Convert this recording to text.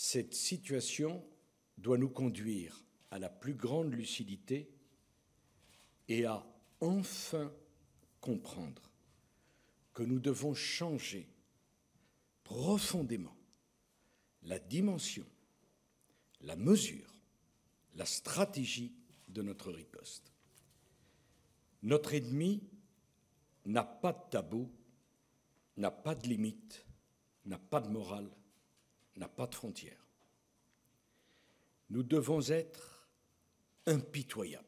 Cette situation doit nous conduire à la plus grande lucidité et à enfin comprendre que nous devons changer profondément la dimension, la mesure, la stratégie de notre riposte. Notre ennemi n'a pas de tabou, n'a pas de limite, n'a pas de morale, n'a pas de frontières. Nous devons être impitoyables